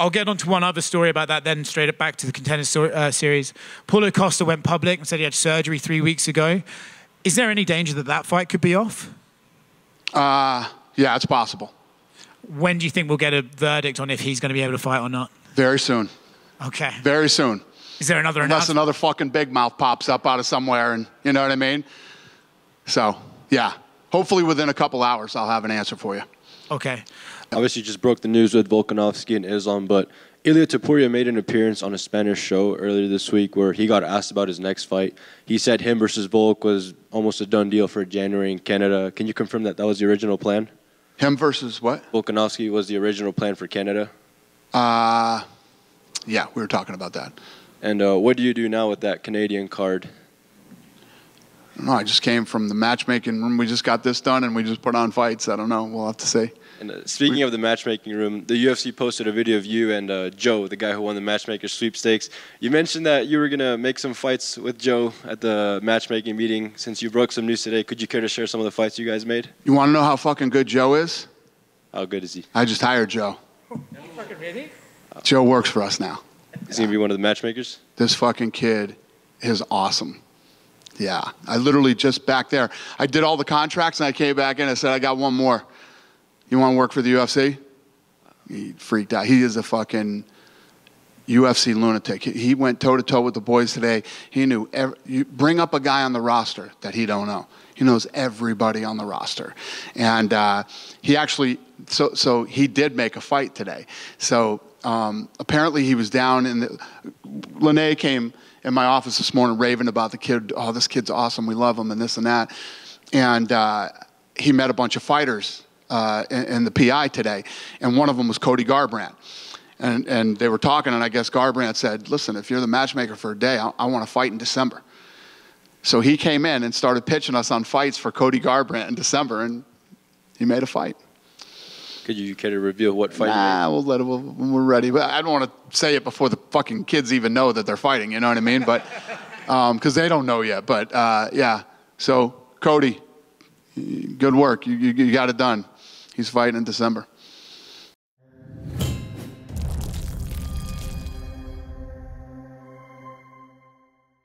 I'll get on to one other story about that then, straight up back to the contender sto- uh, series. Paulo Costa went public and said he had surgery three weeks ago. Is there any danger that that fight could be off? Uh, yeah, it's possible. When do you think we'll get a verdict on if he's going to be able to fight or not? Very soon. Okay. Very soon. Is there another Unless another fucking big mouth pops up out of somewhere, and you know what I mean. So yeah, hopefully within a couple hours, I'll have an answer for you. Okay. Obviously, just broke the news with Volkanovski and Islam, but Ilia Topuria made an appearance on a Spanish show earlier this week where he got asked about his next fight. He said him versus Volk was almost a done deal for January in Canada. Can you confirm that that was the original plan? Him versus what? Volkanovski was the original plan for Canada. Uh, yeah, we were talking about that. And uh, what do you do now with that Canadian card? No, I just came from the matchmaking room. We just got this done, and we just put on fights. I don't know. We'll have to see. And uh, speaking of the matchmaking room, the UFC posted a video of you and uh, Joe, the guy who won the matchmaker sweepstakes. You mentioned that you were going to make some fights with Joe at the matchmaking meeting. Since you broke some news today, could you care to share some of the fights you guys made? You want to know how fucking good Joe is? How good is he? I just hired Joe. Fucking really? Joe works for us now. Is he going to be one of the matchmakers? This fucking kid is awesome. Yeah, I literally just back there. I did all the contracts and I came back in. I said, I got one more. You want to work for the UFC? He freaked out. He is a fucking UFC lunatic. He- went toe to toe with the boys today. He knew. Every, you bring up a guy on the roster that he don't know. He knows everybody on the roster, and uh, he actually. So so he did make a fight today. So um, apparently he was down in the. Lene came in my office this morning raving about the kid. Oh, this kid's awesome. We love him and this and that. And uh, he met a bunch of fighters uh, in, in the PI today, and one of them was Cody Garbrandt. And, and they were talking, and I guess Garbrandt said, Listen, if you're the matchmaker for a day, I, I want to fight in December. So he came in and started pitching us on fights for Cody Garbrandt in December, and he made a fight. Could you care to reveal what fight? Nah, we'll let it when we're ready. But I don't want to say it before the fucking kids even know that they're fighting. You know what I mean? But because they don't know yet. But uh, yeah. So Cody, good work. You, you, you got it done. He's fighting in December.